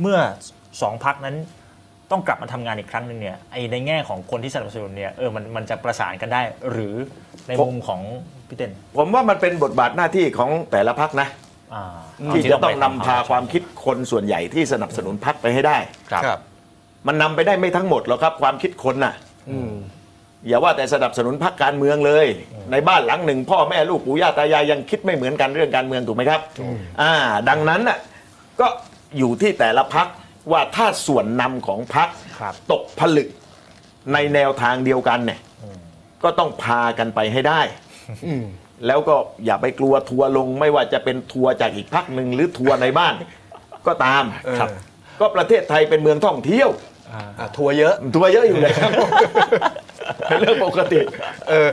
เมื่อสองพักนั้นต้องกลับมาทำงานอีกครั้งหนึ่งเนี่ยไอในแง่ของคนที่สนับสนุนเนี่ยเออมันมันจะประสานกันได้หรือในมุมของพี่เต้นผมว่ามันเป็นบทบาทหน้าที่ของแต่ละพักนะอ่าที่จะต้องนำพาความคิดคนส่วนใหญ่ที่สนับสนุนพักไปให้ได้ครับครับมันนำไปได้ไม่ทั้งหมดหรอกครับ ความคิดคนน่ะอืมอย่าว่าแต่สนับสนุนพรรคการเมืองเลย ในบ้านหลังหนึ่งพ่อแม่ลูกปู่ย่าตายายยังคิดไม่เหมือนกันเรื่องการเมืองถูกไหมครับ อ่า ดังนั้นน่ะก็ อยู่ที่แต่ละพักว่าถ้าส่วนนำของพักครับตกผลึกในแนวทางเดียวกันเนี่ยก็ต้องพากันไปให้ได้อืมแล้วก็อย่าไปกลัวทัวร์ลงไม่ว่าจะเป็นทัวร์จากอีกพักหนึ่งหรือทัวร์ในบ้าน ก็ตามเออ ครับ ก็ประเทศไทยเป็นเมืองท่องเที่ยวอะทัวร์เยอะ ทัวร์เยอะอยู่แล้วเป็นเรื่องปกติเออ